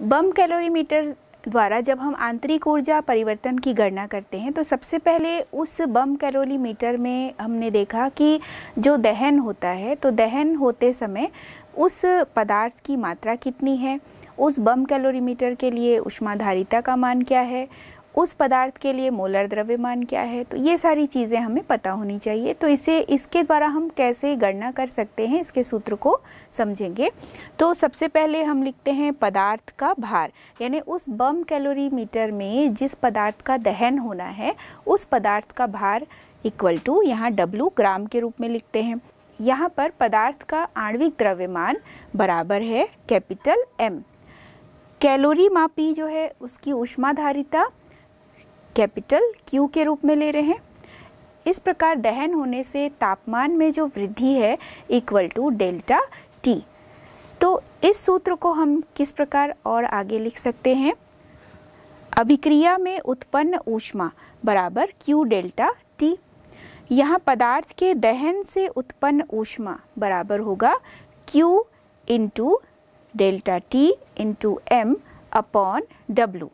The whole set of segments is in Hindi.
बम कैलोरीमीटर द्वारा जब हम आंतरिक ऊर्जा परिवर्तन की गणना करते हैं तो सबसे पहले उस बम कैलोरीमीटर में हमने देखा कि जो दहन होता है तो दहन होते समय उस पदार्थ की मात्रा कितनी है? उस बम कैलोरीमीटर के लिए उष्माधारिता का मान क्या है? उस पदार्थ के लिए मोलर द्रव्यमान क्या है? तो ये सारी चीज़ें हमें पता होनी चाहिए। तो इसे, इसके द्वारा हम कैसे गणना कर सकते हैं? इसके सूत्र को समझेंगे। तो सबसे पहले हम लिखते हैं पदार्थ का भार। यानी उस बम कैलोरी मीटर में जिस पदार्थ का दहन होना है, उस पदार्थ का भार इक्वल टू यहाँ डब्लू ग्राम के रूप में लिखते हैं। यहाँ पर पदार्थ का आणविक द्रव्यमान बराबर है कैपिटल एम कैलोरी मापी जो है, उसकी उष्माधारिता कैपिटल क्यू के रूप में ले रहे हैं। इस प्रकार दहन होने से तापमान में जो वृद्धि है इक्वल टू डेल्टा टी तो इस सूत्र को हम किस प्रकार और आगे लिख सकते हैं? अभिक्रिया में उत्पन्न ऊष्मा बराबर क्यू डेल्टा टी यहाँ पदार्थ के दहन से उत्पन्न ऊष्मा बराबर होगा Q into delta T into M upon W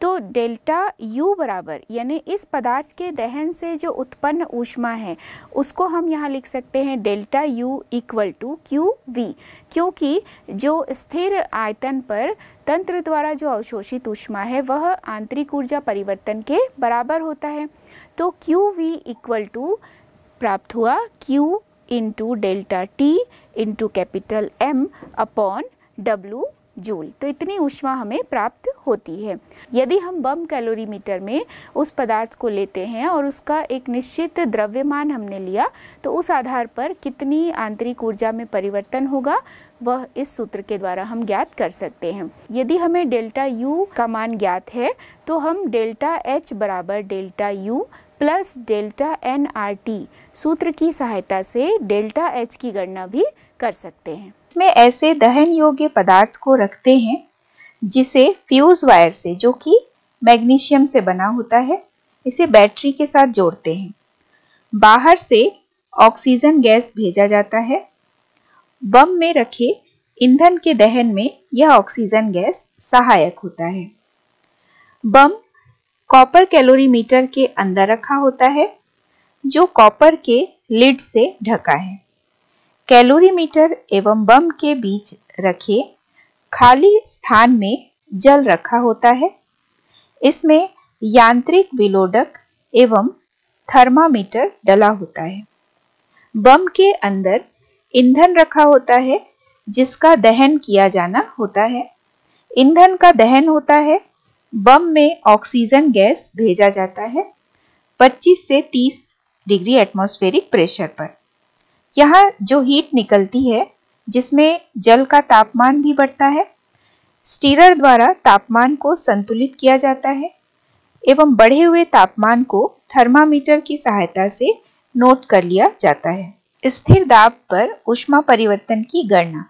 तो डेल्टा U बराबर, यानी इस पदार्थ के दहन से जो उत्पन्न ऊष्मा है, उसको हम यहाँ लिख सकते हैं delta U equal to Q V, क्योंकि जो स्थिर आयतन पर तंत्र द्वारा जो अवशोषित ऊष्मा है, वह आंतरिक ऊर्जा परिवर्तन के बराबर होता है। तो क्यू वी इक्वल टू प्राप्त हुआ Q into delta T into capital M upon W joule. तो इतनी ऊष्मा हमें प्राप्त होती है। यदि हम बम कैलोरीमीटर में उस पदार्थ को लेते हैं और उसका एक निश्चित द्रव्यमान हमने लिया तो उस आधार पर कितनी आंतरिक ऊर्जा में परिवर्तन होगा, वह इस सूत्र के द्वारा हम ज्ञात कर सकते हैं। यदि हमें डेल्टा यू का मान ज्ञात है तो हम डेल्टा एच बराबर delta U plus delta N R T सूत्र की सहायता से डेल्टा एच की गणना भी कर सकते हैं। इसमें ऐसे दहन योग्य पदार्थ को रखते हैं, जिसे फ्यूज वायर से, जो कि मैग्नीशियम से बना होता है, इसे बैटरी के साथ जोड़ते हैं। बाहर से ऑक्सीजन गैस भेजा जाता है। बम में रखे ईंधन के दहन में यह ऑक्सीजन गैस सहायक होता है। बम कॉपर कैलोरीमीटर के अंदर रखा होता है, जो कॉपर के लिड से ढका है। कैलोरीमीटर एवं बम के बीच रखे खाली स्थान में जल रखा होता है। इसमें यांत्रिक विलोडक एवं थर्मामीटर डला होता है। बम के अंदर ईंधन रखा होता है, जिसका दहन किया जाना होता है। ईंधन का दहन होता है, बम में ऑक्सीजन गैस भेजा जाता है 25 से 30 डिग्री एटमॉस्फेरिक प्रेशर पर। यहाँ जो हीट निकलती है, जिसमें जल का तापमान भी बढ़ता है स्टीरर द्वारा तापमान को संतुलित किया जाता है, एवं बढ़े हुए तापमान को थर्मामीटर की सहायता से नोट कर लिया जाता है। स्थिर दाब पर उष्मा परिवर्तन की गणना।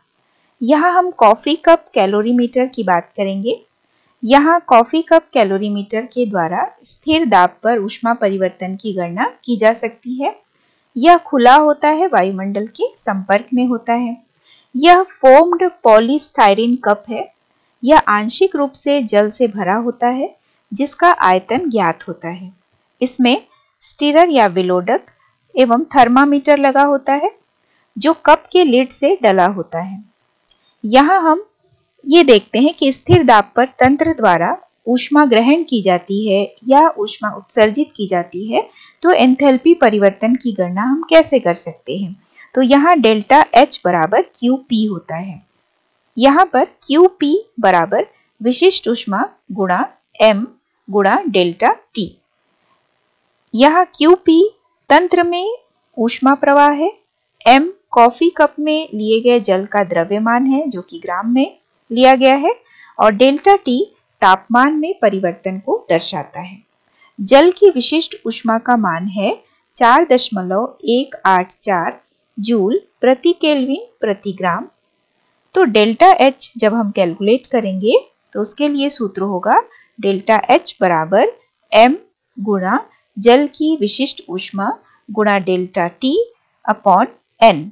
यहाँ हम कॉफ़ी कप कैलोरीमीटर की बात करेंगे। यहाँ कॉफ़ी कप कैलोरीमीटर के द्वारा स्थिर दाब पर उष्मा परिवर्तन की गणना की जा सकती है। यह खुला होता है, वायुमंडल के संपर्क में होता है। यह फोम्ड पॉलीस्टाइरिन कप है। यह आंशिक रूप से जल से भरा होता है, जिसका आयतन ज्ञात होता है। इसमें स्टीरर या विलोडक एवं थर्मामीटर लगा होता है, जो कप के लिड से डला होता है। यहाँ हम ये देखते हैं कि स्थिर दाब पर तंत्र द्वारा ऊष्मा ग्रहण की जाती है या ऊष्मा उत्सर्जित की जाती है तो एंथैल्पी परिवर्तन की गणना हम कैसे कर सकते हैं? तो यहाँ डेल्टा एच बराबर क्यू पी होता है। यहाँ पर क्यू पी बराबर विशिष्ट ऊष्मा गुणा एम गुणा डेल्टा टी यहाँ क्यू पी तंत्र में ऊष्मा प्रवाह है एम कॉफ़ी कप में लिए गए जल का द्रव्यमान है, जो कि ग्राम में लिया गया है, और डेल्टा टी तापमान में परिवर्तन को दर्शाता है। जल की विशिष्ट उष्मा का मान है चार दशमलव एक आठ चार जूल प्रति केल्विन प्रति ग्राम। तो डेल्टा एच जब हम कैलकुलेट करेंगे तो उसके लिए सूत्र होगा डेल्टा एच बराबर एम गुणा जल की विशिष्ट ऊष्मा गुणा delta T upon N.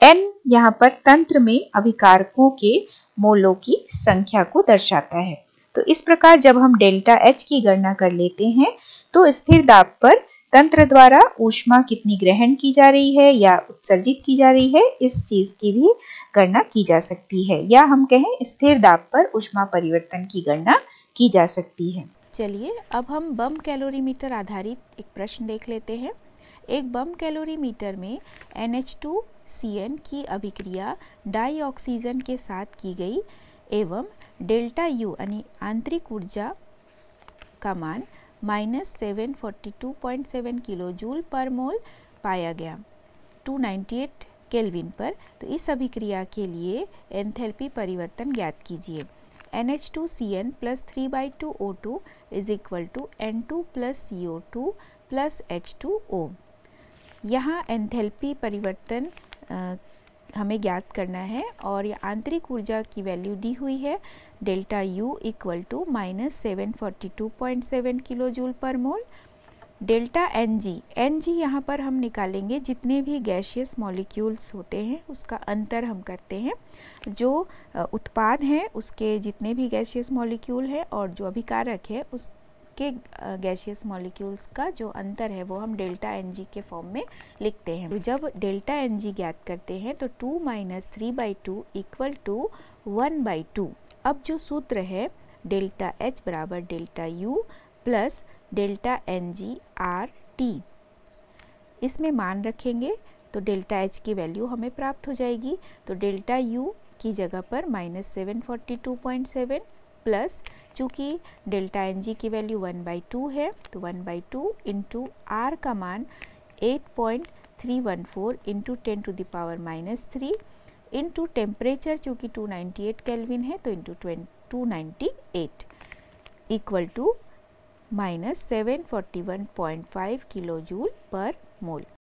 N यहाँ पर तंत्र में अभिकारकों के मोलों की संख्या को दर्शाता है। तो इस प्रकार जब हम डेल्टा एच की गणना कर लेते हैं तो स्थिर दाब पर तंत्र द्वारा ऊष्मा कितनी ग्रहण की जा रही है या उत्सर्जित की जा रही है, इस चीज़ की भी गणना की जा सकती है। या हम कहें स्थिर दाब पर ऊष्मा परिवर्तन की गणना की जा सकती है। चलिए, अब हम बम कैलोरीमीटर आधारित एक प्रश्न देख लेते हैं। एक बम कैलोरीमीटर में NH2CN की अभिक्रिया डाई ऑक्सीजन के साथ की गई एवं डेल्टा यू यानी आंतरिक ऊर्जा का मान minus seven forty two point seven kilo joule पर मोल पाया गया 298 केल्विन पर. तो इस अभिक्रिया के लिए एंथैल्पी परिवर्तन ज्ञात कीजिए. N H two C N plus three by two O two is equal to N two plus C O two plus H two O यहाँ एंथैल्पी परिवर्तन हमें ज्ञात करना है और ये आंतरिक ऊर्जा की वैल्यू दी हुई है, delta U equal to minus seven forty two point seven kilo joule पर mole. Delta N G N G यहाँ पर हम निकालेंगे जितने भी गैशियस मॉलिक्यूल्स होते हैं, उसका अंतर हम करते हैं। जो उत्पाद हैं, उसके जितने भी गैशियस मॉलिक्यूल हैं और जो अभिकारक है उसके गैशियस मॉलिक्यूल्स का जो अंतर है वो हम डेल्टा एन जी के फॉर्म में लिखते हैं। तो जब डेल्टा एन जी ज्ञात करते हैं तो two minus three by two equal to one by two. अब जो सूत्र है, डेल्टा एच बराबर delta U plus delta N G R T इसमें मान रखेंगे तो डेल्टा एच की वैल्यू हमें प्राप्त हो जाएगी। तो डेल्टा यू की जगह पर minus seven forty two point seven plus चूँकि डेल्टा एन जी की वैल्यू वन बाई टू है तो one by two into R का मान eight point three one four into ten to the power minus three into temperature चूँकि टू नाइन्टी एट कैलविन है तो into two ninety eight equal to minus seven forty one point five kilo joule per mole